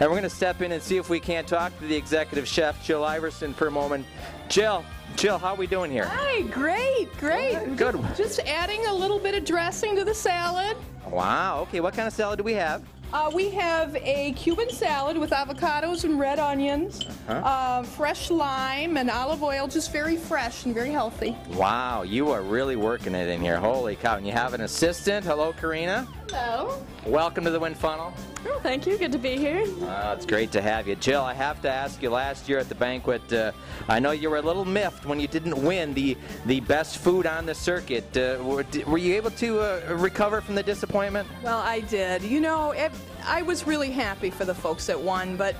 and we're going to step in and see if we can't talk to the executive chef, Jill Iverson, for a moment. Jill, Jill, how are we doing here? Hi, great, great. Good. Just adding a little bit of dressing to the salad. Wow. Okay, what kind of salad do we have? Uh, we have a Cuban salad with avocados and red onions, Uh-huh. uh, fresh lime and olive oil, just very fresh and very healthy. Wow, you are really working it in here. Holy cow. And you have an assistant. Hello, Karina. Hello. Welcome to the Wind Funnel. Oh, thank you. Good to be here. Uh, it's great to have you. Jill, I have to ask you last year at the banquet, uh, I know you were a little miffed when you didn't win the, the best food on the circuit. Uh, were, were you able to uh, recover from the disappointment? Well, I did. You know, it, I was really happy for the folks that won, but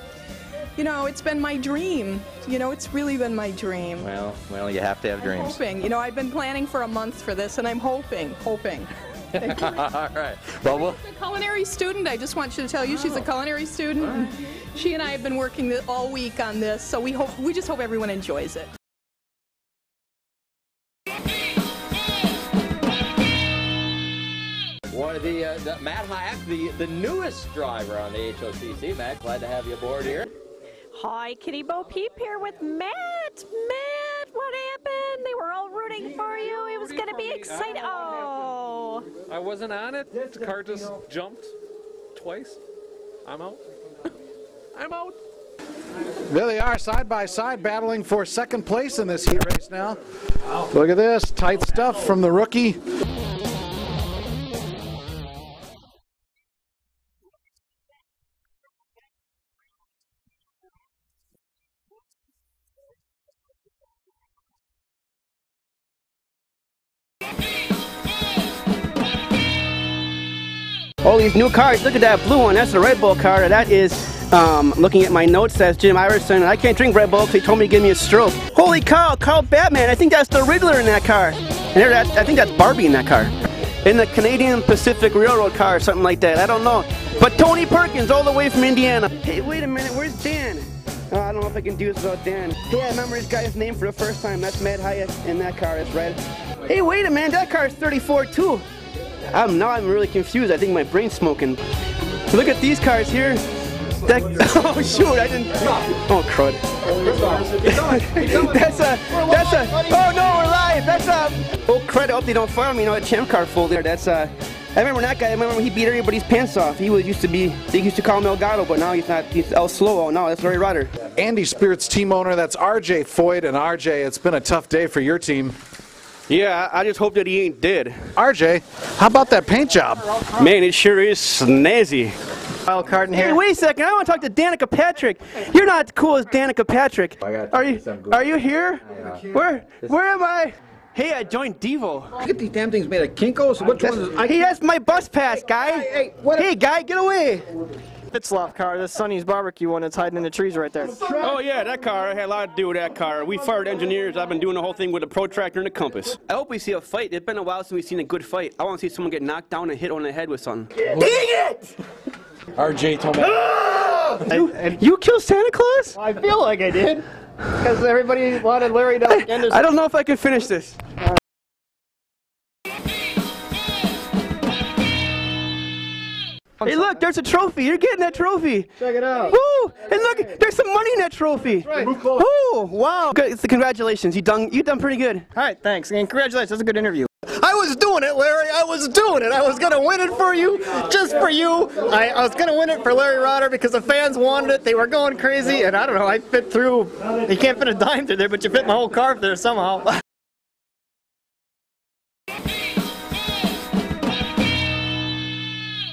you know, it's been my dream. You know, it's really been my dream. Well, well, you have to have I'm dreams. hoping. You know, I've been planning for a month for this, and I'm hoping, hoping. All right. Well, we'll a culinary student. I just want you to tell you she's a culinary student. and She and I have been working th- all week on this, so we hope we just hope everyone enjoys it. one of the, uh, the Matt Hayek, the, the newest driver on the HOCC. Matt, glad to have you aboard here. Hi, Kitty Bo Peep here with Matt. Matt, what happened? They were all rooting for you. It was going to be exciting. Oh. I wasn't on it. The car just jumped twice. I'm out. I'm out. There they are, side by side, battling for second place in this heat race now. Look at this, tight stuff from the rookie. All these new cards. Look at that blue one. That's a Red Bull card. That is, um, looking at my notes, that's Jim Iverson. I can't drink Red Bull because he told me to give me a stroke. Holy cow, Carl Batman. I think that's the Riddler in that car. And there, that, I think that's Barbie in that car. In the Canadian Pacific Railroad car or something like that. I don't know. But Tony Perkins all the way from Indiana. Hey, wait a minute. Where's Dan? Oh, I don't know if I can do this without Dan. Hey, I remember this guy's name for the first time. That's Matt Hyatt in that car. It's red. Hey, wait a minute. That car is 34 too. I'm now I'm really confused. I think my brain's smoking. Look at these cars here. That, oh shoot! I didn't. Oh crud! that's a. That's a. Oh no, we're live. That's a. Oh crud! I hope they don't fire me. You know, a champ car full there. That's a. I remember that guy. I remember he beat everybody's pants off. He was used to be. They used to call him Elgato, but now he's not. He's El Slow. Oh, no, that's Larry Rutter. Andy Spirit's team owner, that's RJ Foyt. And RJ, it's been a tough day for your team. Yeah, I just hope that he ain't dead. RJ, how about that paint job? Man, it sure is snazzy. Wild card in Hey, here. wait a second. I want to talk to Danica Patrick. You're not as cool as Danica Patrick. Are you? Are you here? Where? Where am I? Hey, I joined Devo. Look at these damn things made of Kinkos. Which one is? I Hey, that's my bus pass, guy. Hey, hey, what- Hey, guy, get away. Fitzloff car. That's Sonny's barbecue one that's hiding in the trees right there. Oh yeah, that car. I had a lot to do with that car. We fired engineers. I've been doing the whole thing with a protractor and a compass. I hope we see a fight. It's been a while since we've seen a good fight. I want to see someone get knocked down and hit on the head with something. Dang it! RJ told me. Ah! You, you killed Santa Claus? I feel like I did. Because everybody wanted Larry to end his I don't know if I can finish this. Hey, look, there's a trophy. You're getting that trophy. Check it out. Woo! And look, there's some money in that trophy. right. Woo! Wow. Good. It's the congratulations. You done. You done pretty good. All right, thanks. And congratulations. That's a good interview. I was doing it, Larry. I was doing it. I was going to win it for you, just for you. I, I was going to win it for Larry Rotter because the fans wanted it. They were going crazy. And I don't know, I fit through. You can't fit a dime through there, but you fit my whole car through there somehow.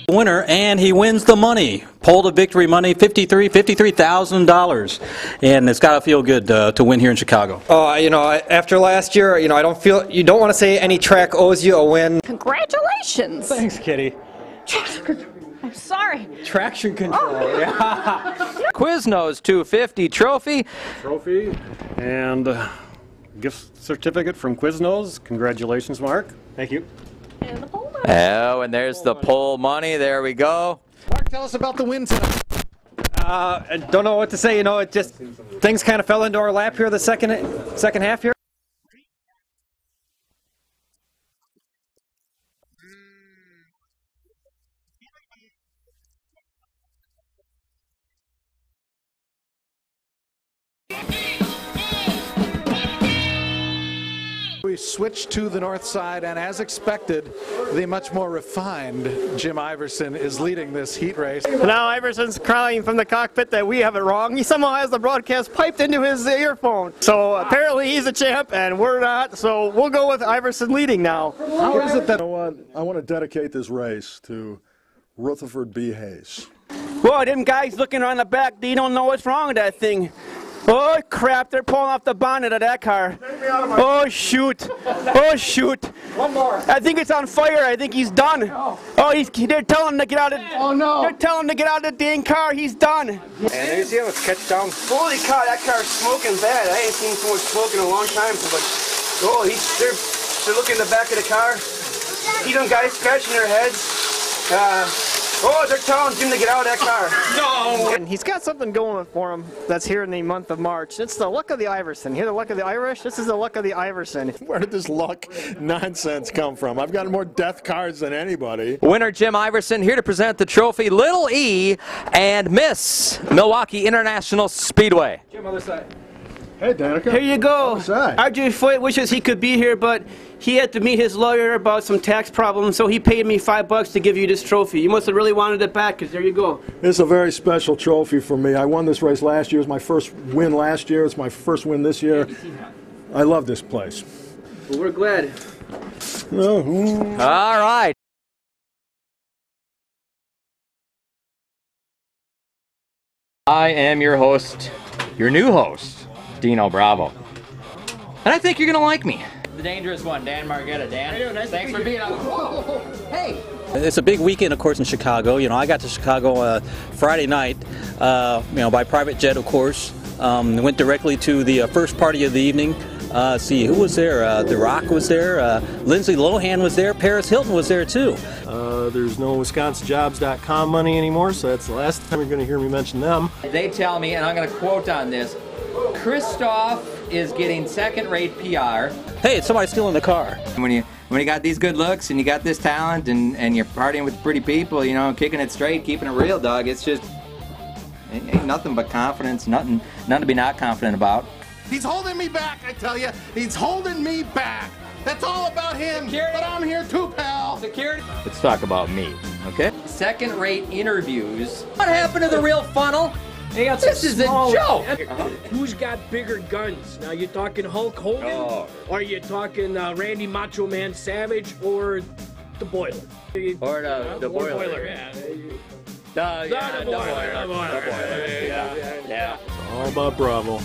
winner and he wins the money pole to victory money 53 $53000 and it's got to feel good uh, to win here in chicago Uh, you know, after last year, you know, I don't feel you don't want to say any track owes you a win. Congratulations. Thanks, Kitty. I'm sorry. Traction control. Yeah. Quiznos 250 trophy. Trophy and uh, gift certificate from Quiznos. Congratulations, Mark. Thank you. And the pole Oh, and there's the pole money. There we go. Mark, tell us about the win tonight. Uh, I don't know what to say. You know, it just things kind of fell into our lap here the second second half here. Switched to the north side, and as expected, the much more refined Jim Iverson is leading this heat race. Now Iverson's crying from the cockpit that we have it wrong. He somehow has the broadcast piped into his earphone. So apparently he's a champ and we're not. So we'll go with Iverson leading now. How is it that I want, I want to dedicate this race to Rutherford B. Hayes. Whoa, them guys looking around the back, they don't know what's wrong with that thing. Oh crap, they're pulling off the bonnet of that car. Oh shoot. Oh shoot. One more. I think it's on fire. I think he's done. Oh, he's, they're telling him to get out of Oh no. They're telling him to get out of the dang car. He's done. And there you see him, it's catch down. Holy cow, that car's smoking bad. I ain't seen so much smoke in a long time. But oh, he's they're they're looking in the back of the car. See them guys scratching their heads. Uh, oh, they're telling Jim to get out of that car. no! And he's got something going for him that's here in the month of March. It's the luck of the Iverson. Hear the luck of the Irish? This is the luck of the Iverson. Where did this luck nonsense come from? I've got more death cards than anybody. Winner Jim Iverson here to present the trophy Little E and Miss Milwaukee International Speedway. Hey, Danica. Here you go. What's that? RJ Foyt wishes he could be here, but he had to meet his lawyer about some tax problems, so he paid me five bucks to give you this trophy. You must have really wanted it back, because there you go. It's a very special trophy for me. I won this race last year. It was my first win last year. It's my first win this year. I love this place. Well, we're glad. Oh, All right. I am your host, your new host, Dino Bravo. And I think you're going to like me. The dangerous one, Dan Margetta. Dan, thanks for being on. Hey. It's a big weekend, of course, in Chicago. You know, I got to Chicago uh, Friday night, uh, you know, by private jet, of course. Um, went directly to the uh, first party of the evening. Uh, see who was there? Uh, the Rock was there. Uh, Lindsay Lohan was there. Paris Hilton was there too. Uh, there's no WisconsinJobs.com money anymore, so that's the last time you're going to hear me mention them. They tell me, and I'm going to quote on this Christoph is getting second rate PR. Hey, it's somebody stealing the car. When you when you got these good looks and you got this talent and, and you're partying with pretty people, you know, kicking it straight, keeping it real, dog, it's just ain't, ain't nothing but confidence, nothing nothing to be not confident about. He's holding me back, I tell you. He's holding me back. That's all about him. But I'm here too, pal. Security. Let's talk about me, okay? Second rate interviews. What happened to the real funnel? This is a joke. Who's got bigger guns? Now you're talking Hulk Hogan, Oh. or you talking uh, Randy Macho Man Savage, or the Boiler? Or the, the Or boiler. yeah. Uh, yeah, the boiler, the boiler. Yeah, yeah. All about Bravo.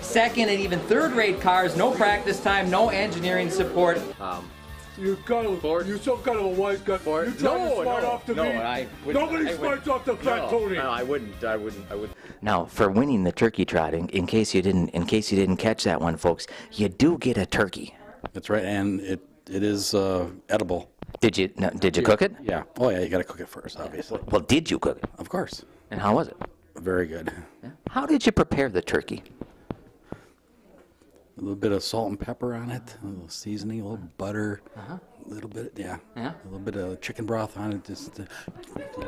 Second and even third rate cars, no practice time, no engineering support. You're kind of, you're some kind of a wise guy. You're trying to smart off the beat. Nobody smarts off the fat Tony. No, I wouldn't. I wouldn't. I wouldn't. Now, for winning the turkey trot, in, in case you didn't, in case you didn't catch that one, folks, you do get a turkey. That's right, and it it is uh, edible. Did you? No, did you cook it? Yeah. Oh yeah, you got to cook it first, obviously. Well, did you cook it? Of course. And how was it? Very good. How did you prepare the turkey? A little bit of salt and pepper on it, a little seasoning, a little butter, Uh-huh. a little bit, yeah, Yeah. a little bit of chicken broth on it. Just uh,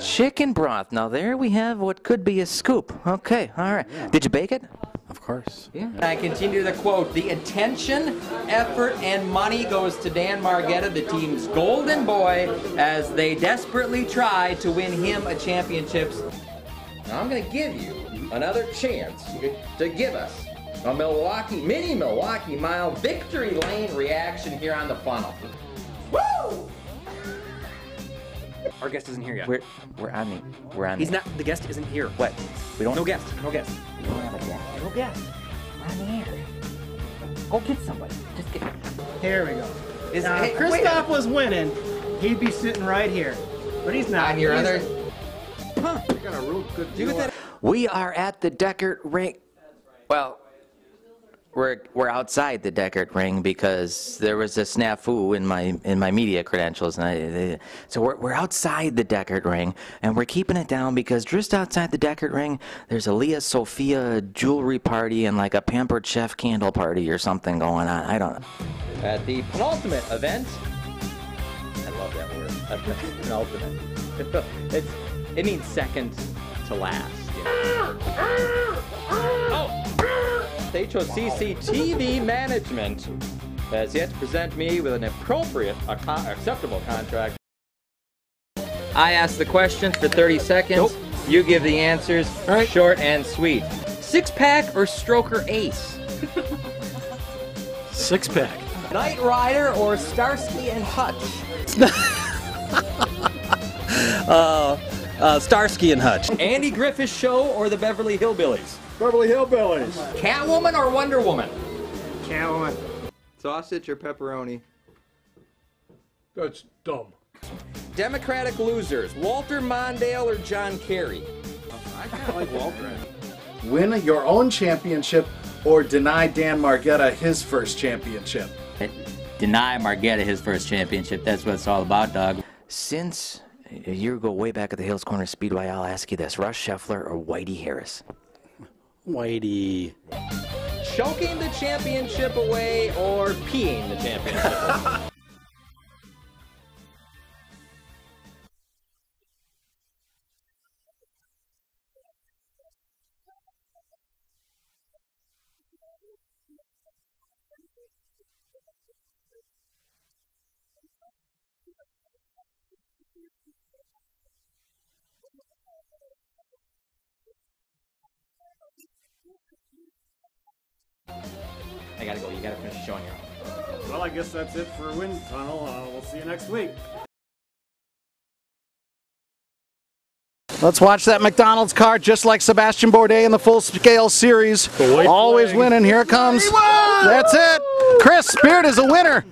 Chicken broth. Now there we have what could be a scoop. Okay, all right. Did you bake it? of course. Yeah. I continue the quote. The attention, effort, and money goes to Dan Margetta, the team's golden boy, as they desperately try to win him a championship. Now I'm going to give you another chance to give us a Milwaukee, mini Milwaukee Mile victory lane reaction here on the funnel. Woo! Our guest isn't here yet. We're, we're on the, we're on He's the, not. The guest isn't here. what? We don't, No guest. No guest. We don't have a guest. No guest. We're on the air. Go get somebody. Just get. Here we go. Is, Now, hey, if wait Christoph was winning, he'd be sitting right here. But he's not. on your He's- other. got a real good We are at the Deckert Ring. Well, we're we're outside the Deckard Ring because there was a snafu in my in my media credentials, and I, they- so we're we're outside the Deckard Ring, and we're keeping it down because just outside the Deckard Ring, there's a Lia Sophia jewelry party and like a Pampered Chef candle party or something going on. I don't know. At the penultimate event. I love that word. penultimate. It's, it means second to last. You know? Oh! Stage CCTV management has yet to present me with an appropriate, a co- acceptable contract. I ask the questions for 30 seconds. You give the answers short and sweet. Six pack or stroker ace? Six pack. Knight Rider or Starsky and Hutch? Uh, uh, Starsky and Hutch. Andy Griffith Show or the Beverly Hillbillies? Beverly Hillbillies. Catwoman or Wonder Woman? Catwoman. Sausage or pepperoni? That's dumb. Democratic losers, Walter Mondale or John Kerry? I kind of like Walter. Win your own championship or deny Dan Margetta his first championship. Deny Margetta his first championship. That's what it's all about, dog. Since a year ago, way back at the Hills Corner Speedway, I'll ask you this: Russ Scheffler or Whitey Harris? Whitey. Choking the championship away or peeing the championship? I gotta go. You gotta finish showing your. Well, I guess that's it for Wind Tunnel. Uh, we'll see you next week. Let's watch that McDonald's car just like Sebastian Bourdais in the full scale series. Always winning. Here it comes. That's it. Chris Spirit is a winner.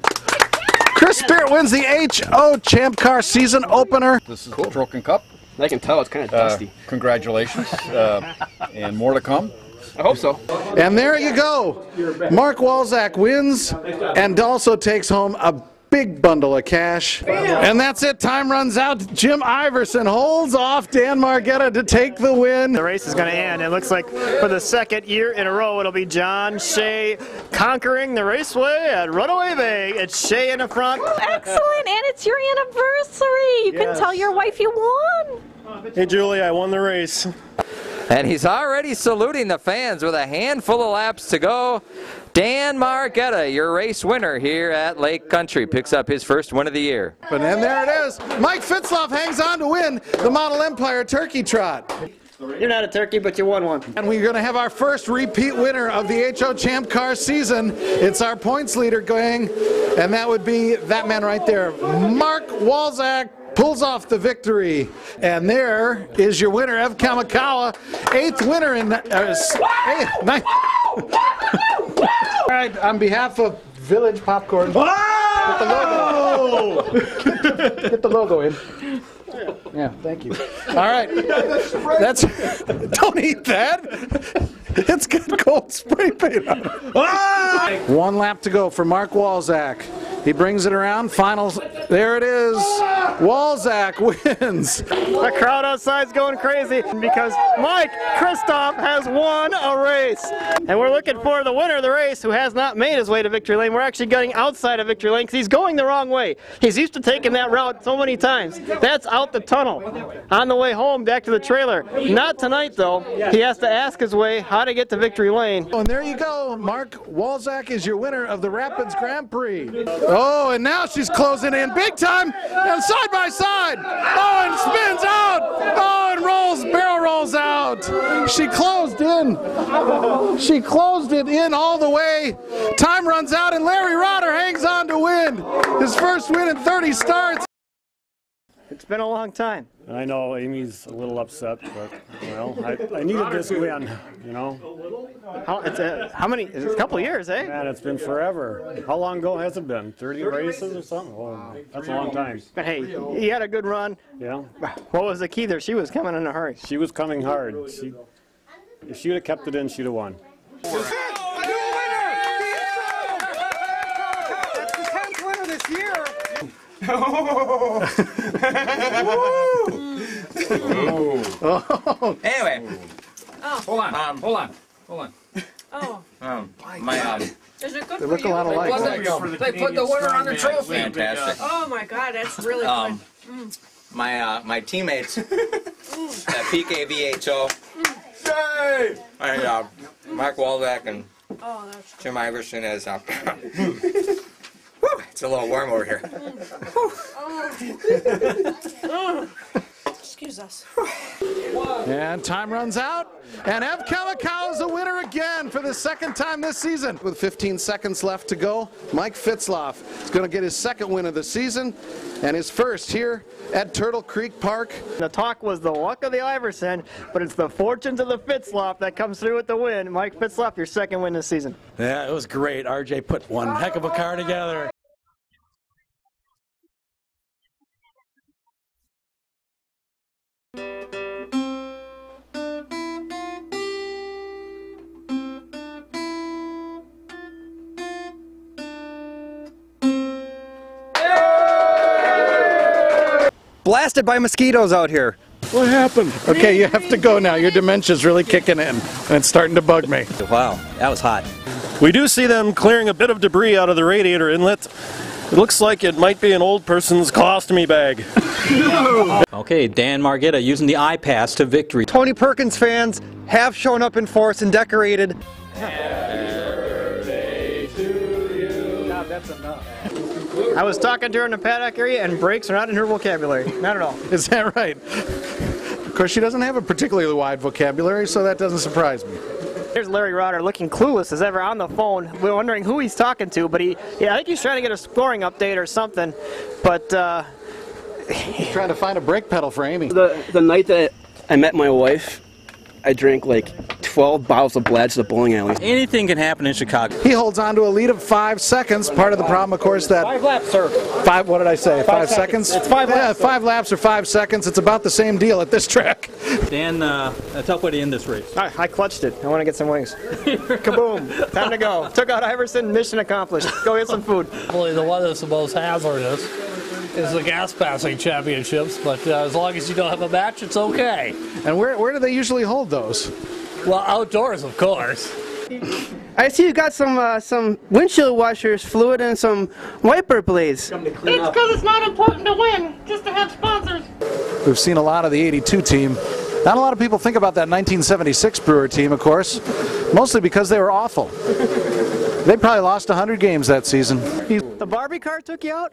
Chris Spirit wins the HO Champ Car season opener. This is the Trocan Cup. I can tell it's kind of Uh, dusty. congratulations, uh, and more to come. I hope so. And there you go. Mark Walzak wins and also takes home a big bundle of cash. And that's it. Time runs out. Jim Iverson holds off Dan Margetta to take the win. The race is going to end. It looks like for the second year in a row, it'll be John Shea conquering the raceway at Runaway Bay. It's Shea in the front. Oh, Excellent, and it's your anniversary. You can Yes. tell your wife you won. Hey, Julie, I won the race. And he's already saluting the fans with a handful of laps to go. Dan Margetta, your race winner here at Lake Country, picks up his first win of the year. And then there it is. Mike Fitzloff hangs on to win the Model Empire Turkey Trot. You're not a turkey, but you won one. And we're going to have our first repeat winner of the HO Champ Car season. It's our points leader going, and that would be that man right there. Mark Walzak pulls off the victory. And there is your winner, Ev Kamikawa, eighth winner in uh, eighth, ninth. All right, on behalf of Village Popcorn, get the logo. Get the logo in. Yeah, thank you. All right. That's don't eat that. It's got gold spray paint on it. One lap to go for Mark Walzak. He brings it around. Finals. There it is. Walzak wins. The crowd outside's going crazy because Mike Kristoff has won a race. And we're looking for the winner of the race who has not made his way to victory lane. We're actually getting outside of victory lane because he's going the wrong way. He's used to taking that route so many times. That's out the tunnel on the way home back to the trailer. Not tonight though. He has to ask his way how to get to victory lane. Oh, and there you go. Mark Walzak is your winner of the Rapids Grand Prix. Oh, and now she's closing in big time and side by side. Oh, and spins out. Oh, and rolls, barrel rolls out. She closed in. She closed it in all the way. Time runs out, and Larry Rotter hangs on to win his first win in 30 starts. It's been a long time. I know Amy's a little upset, but well, I, I needed this win, you know. How, it's a, how many? It's a couple years, eh? Man, it's been forever. How long ago has it been? 30 races or something? Oh, that's a long time. But hey, he had a good run. Yeah. What was the key there? She was coming in a hurry. She was coming hard. She, if she would have kept it in, she'd have won. That's the 10th winner this year. Anyway, hold on, um, hold on, hold on. Oh, Um, my um, is it good They for look a you? lot alike. They put the winner on the trophy. fantastic. Oh my God, that's really Um, good. Mm. My uh, my teammates at PKVHO, Yay! and uh, Mark Walzak and Oh, that's Jim Iverson as uh, a little warm over here. Excuse us. And time runs out. And Ev Kamikawa is the winner again for the second time this season. With 15 seconds left to go, Mike Fitzloff is going to get his second win of the season and his first here at Turtle Creek Park. The talk was the luck of the Iverson, but it's the fortunes of the Fitzloff that comes through with the win. Mike Fitzloff, your second win this season. Yeah, it was great. RJ put one heck of a car together. Blasted by mosquitoes out here. What happened? Okay, you have to go now. Your dementia's really kicking in, and it's starting to bug me. Wow, that was hot. We do see them clearing a bit of debris out of the radiator inlet. It looks like it might be an old person's colostomy bag. Okay, Dan Margetta using the iPass to victory. Tony Perkins fans have shown up in force and decorated. I was talking to her in the paddock area, and brakes are not in her vocabulary. Not at all. Is that right? Of course, she doesn't have a particularly wide vocabulary, so that doesn't surprise me. Here's Larry Rotter looking clueless as ever on the phone. We're wondering who he's talking to, but he, yeah, I think he's trying to get a scoring update or something. But uh, He's trying to find a brake pedal for Amy. The the night that I met my wife, I drank like 12 bottles of Blatz at the bowling alley. Anything can happen in Chicago. He holds on to a lead of five seconds. Part of the problem, of course, that Five laps, sir. five. What did I say? Five, seconds. seconds. It's five yeah, laps. five laps or five seconds. It's about the same deal at this track. Dan, uh, a tough way to end this race. I, I clutched it. I want to get some wings. Kaboom! Time to go. Took out Iverson. Mission accomplished. Go get some food. Probably the one that's the most hazardous is the gas passing championships, but uh, as long as you don't have a match, it's okay. And where where do they usually hold those? Well, outdoors, of course. I see you got some uh, some windshield washers, fluid, and some wiper blades. It's because it's not important to win, just to have sponsors. We've seen a lot of the 82 team. Not a lot of people think about that 1976 Brewer team, of course, mostly because they were awful. They probably lost 100 games that season. The Barbie car took you out?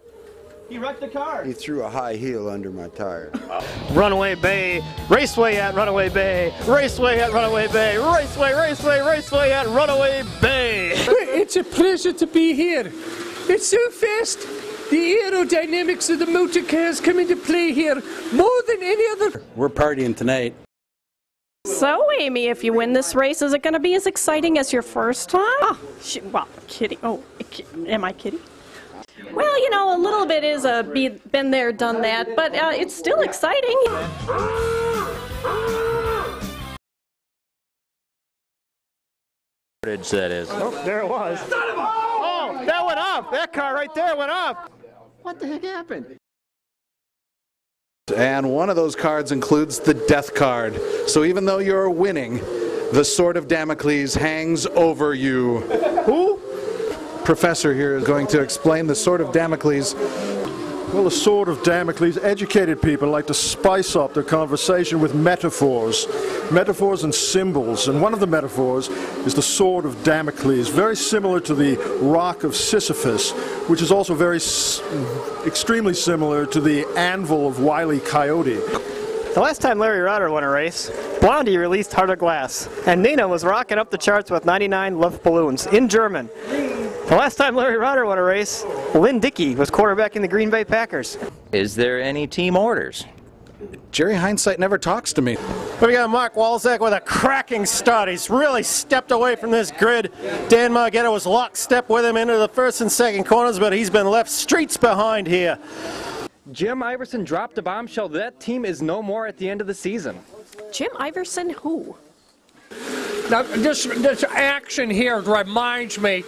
He wrecked the car. He threw a high heel under my tire. Runaway Bay, Raceway at Runaway Bay, Raceway at Runaway Bay, Raceway, Raceway, Raceway at Runaway Bay. It's a pleasure to be here. It's so fast. The aerodynamics of the motor cars come into play here more than any other. We're partying tonight. So, Amy, if you win this race, is it going to be as exciting as your first time? Oh, ah. sh- well, kitty. Oh, am I kidding? Well, you know, a little bit is a be, been there, done that, but uh, it's still exciting. That is. Oh, there it was. Oh, that went up. That car right there went up. What the heck happened? And one of those cards includes the death card. So even though you're winning, the sword of Damocles hangs over you. Who? Professor here is going to explain the sword of Damocles. Well, the sword of Damocles, educated people like to spice up their conversation with metaphors, metaphors and symbols. And one of the metaphors is the sword of Damocles, very similar to the rock of Sisyphus, which is also very s- extremely similar to the anvil of Wile E. Coyote. The last time Larry Rotter won a race, Blondie released Heart of Glass, and Nena was rocking up the charts with 99 Love Balloons in German. The last time Larry Rotter won a race, Lynn Dickey was quarterbacking the Green Bay Packers. Is there any team orders? Jerry Hindsight never talks to me. We got Mark Walzak with a cracking start. He's really stepped away from this grid. Dan Margetta was lockstep with him into the first and second corners, but he's been left streets behind here. Jim Iverson dropped a bombshell. That team is no more at the end of the season. Jim Iverson, who? Now, this, this action here reminds me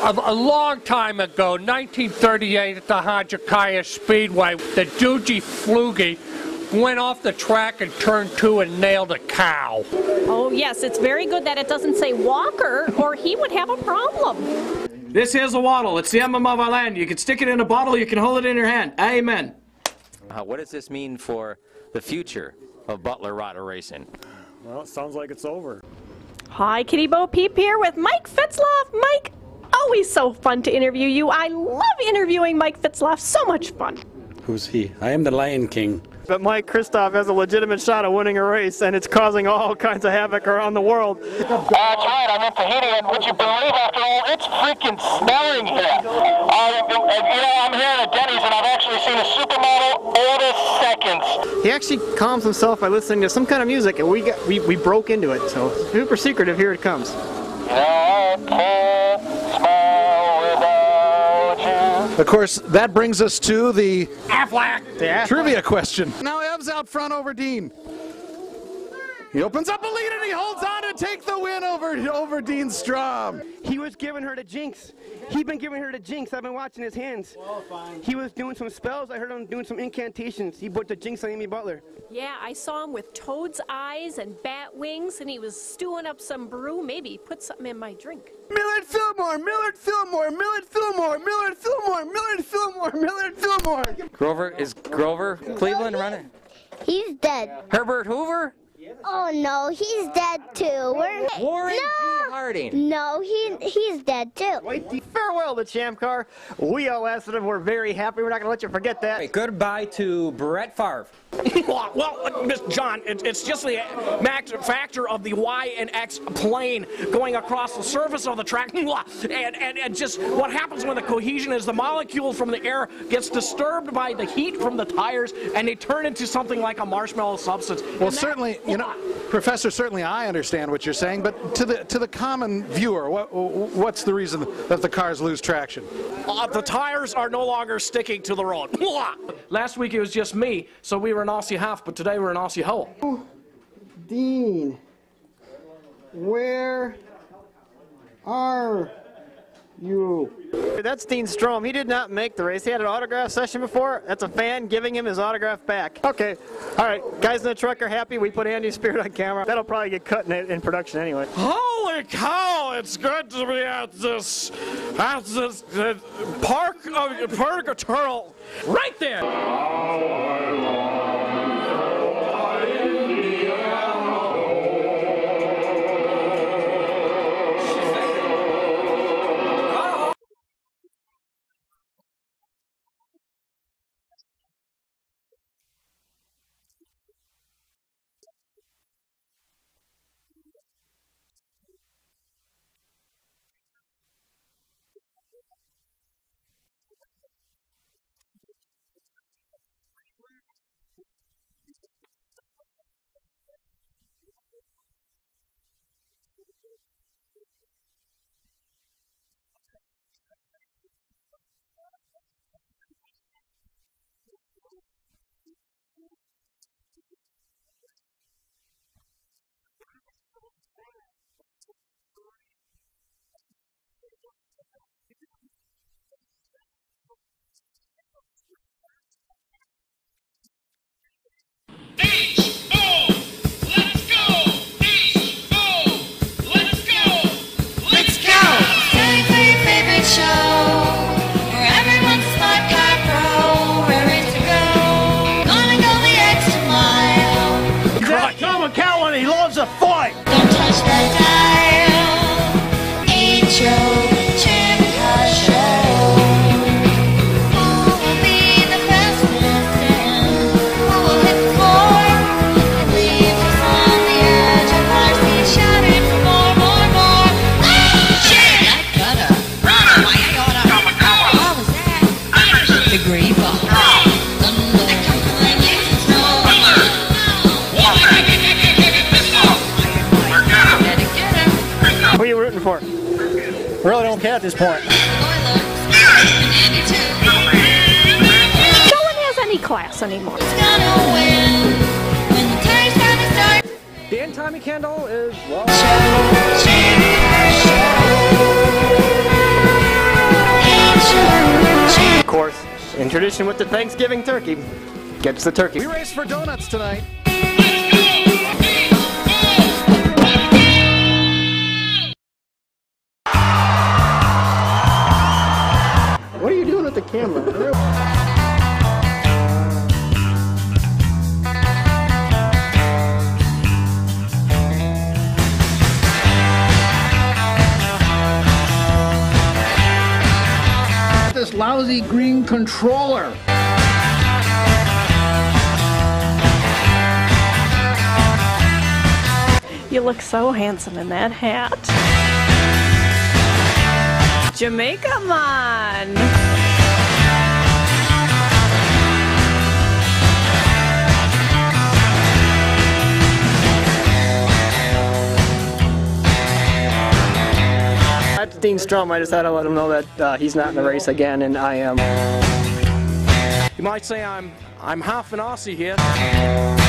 of a long time ago, 1938 at the Hajakaya Speedway. The Doogie Flugie went off the track and turned two and nailed a cow. Oh, yes, it's very good that it doesn't say Walker, or he would have a problem. This is a wattle. It's the emblem of our land. You can stick it in a bottle, you can hold it in your hand. Amen. Uh, what does this mean for the future of Butler Rotter Racing? Well, it sounds like it's over. Hi, Kitty Bo Peep here with Mike Fitzloff. Mike, always so fun to interview you. I love interviewing Mike Fitzloff. So much fun. Who's he? I am the Lion King. But Mike Kristoff has a legitimate shot of winning a race, and it's causing all kinds of havoc around the world. That's right, I'm in Tahiti, and would you believe, after all, it's freaking snowing here. Uh, you know, I'm here at Denny's, and I've actually seen a supermodel oldest seconds. He actually calms himself by listening to some kind of music, and we got, we, we broke into it. So super secretive. Here it comes. Of course, that brings us to the Aflac. trivia question. Now Ev's out front over Dean. He opens up a lead and he holds on to take the win over over Dean Strom. He was giving her the jinx. He'd been giving her the jinx. I've been watching his hands. He was doing some spells. I heard him doing some incantations. He put the jinx on Amy Butler. Yeah, I saw him with toad's eyes and bat wings, and he was stewing up some brew. Maybe he put something in my drink. Millard Fillmore, Millard Fillmore, Millard Fillmore, Millard Fillmore, Millard Fillmore, Millard Fillmore. Grover is Grover Cleveland running. He's dead. Herbert Hoover. Oh no, he's dead too. We're Warren no, G. Harding. No, he he's dead too. Farewell to Champ Car. We all lasted him. We're very happy. We're not going to let you forget that. Goodbye to Brett Favre. well, well, Miss John, it, it's just the max factor of the Y and X plane going across the surface of the track, and, and, and just what happens when the cohesion is the molecule from the air gets disturbed by the heat from the tires, and they turn into something like a marshmallow substance. Well, that- certainly, you know, Professor, certainly I understand what you're saying, but to the to the common viewer, what what's the reason that the cars lose traction? Uh, the tires are no longer sticking to the road. Last week it was just me, so we were an Aussie half, but today we're an Aussie whole. Dean, where are you? That's Dean Strom. He did not make the race. He had an autograph session before. That's a fan giving him his autograph back. Okay. All right. Guys in the truck are happy. We put Andy's spirit on camera. That'll probably get cut in, in production anyway. Holy cow! It's good to be at this at this uh, park of Purgatorial, right there. Let's Who are you rooting for? Really don't care at this point. No one has any class anymore. Dan Tommy Kendall is well. Of course, in tradition with the Thanksgiving turkey, gets the turkey. We race for donuts tonight. camera. this lousy green controller. You look so handsome in that hat. Jamaica man. Dean Strum. I just had to let him know that uh, he's not in the race again, and I am. You might say I'm I'm half an Aussie here.